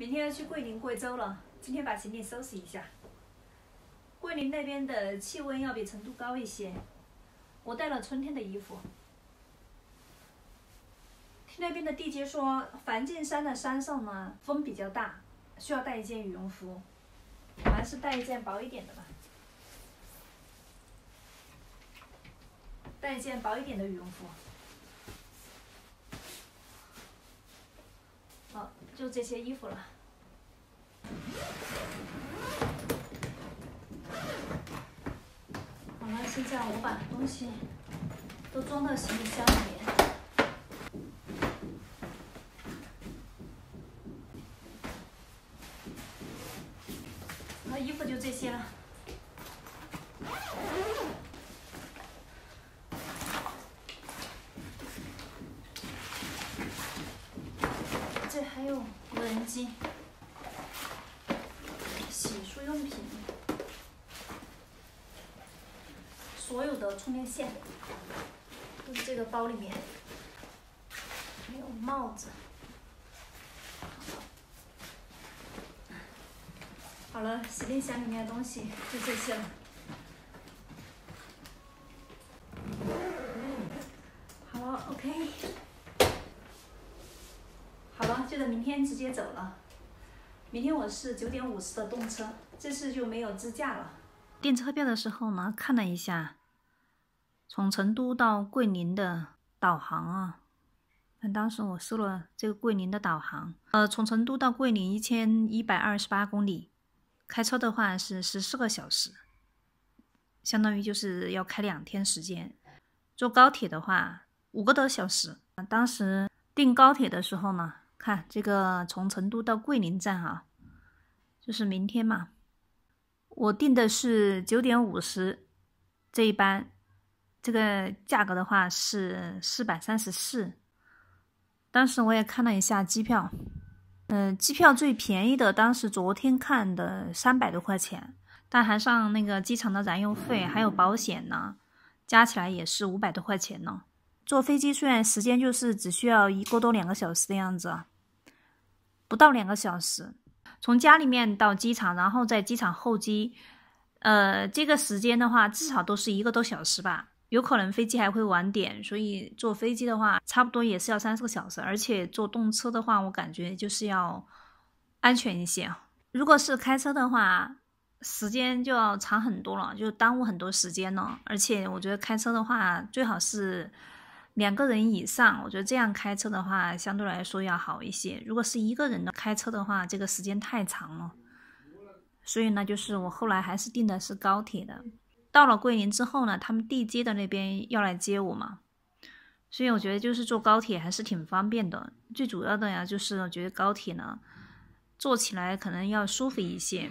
明天要去桂林、贵州了，今天把行李收拾一下。桂林那边的气温要比成都高一些，我带了春天的衣服。听那边的地接说，梵净山的山上呢风比较大，需要带一件羽绒服，还是带一件薄一点的吧。带一件薄一点的羽绒服。好，就这些衣服了。好了，现在我把东西都装到行李箱里面。那衣服就这些了。这还有无人机、洗漱用品、所有的充电线都是这个包里面，还有帽子。好了，行李箱里面的东西就这些了。好了，OK。好了，就等明天直接走了。明天我是九点五十的动车，这次就没有自驾了。订车票的时候呢，看了一下，从成都到桂林的导航啊，那当时我搜了这个桂林的导航，呃，从成都到桂林一千一百二十八公里，开车的话是十四个小时，相当于就是要开两天时间。坐高铁的话，五个多小时。当时订高铁的时候呢。看这个从成都到桂林站啊，就是明天嘛。我订的是九点五十这一班，这个价格的话是四百三十四。当时我也看了一下机票，嗯，机票最便宜的当时昨天看的三百多块钱，但含上那个机场的燃油费还有保险呢，加起来也是五百多块钱呢。坐飞机虽然时间就是只需要一个多两个小时的样子。不到两个小时，从家里面到机场，然后在机场候机，呃，这个时间的话，至少都是一个多小时吧。有可能飞机还会晚点，所以坐飞机的话，差不多也是要三四个小时。而且坐动车的话，我感觉就是要安全一些。如果是开车的话，时间就要长很多了，就耽误很多时间了。而且我觉得开车的话，最好是。两个人以上，我觉得这样开车的话，相对来说要好一些。如果是一个人的开车的话，这个时间太长了。所以呢，就是我后来还是订的是高铁的。到了桂林之后呢，他们地接的那边要来接我嘛，所以我觉得就是坐高铁还是挺方便的。最主要的呀，就是我觉得高铁呢，坐起来可能要舒服一些。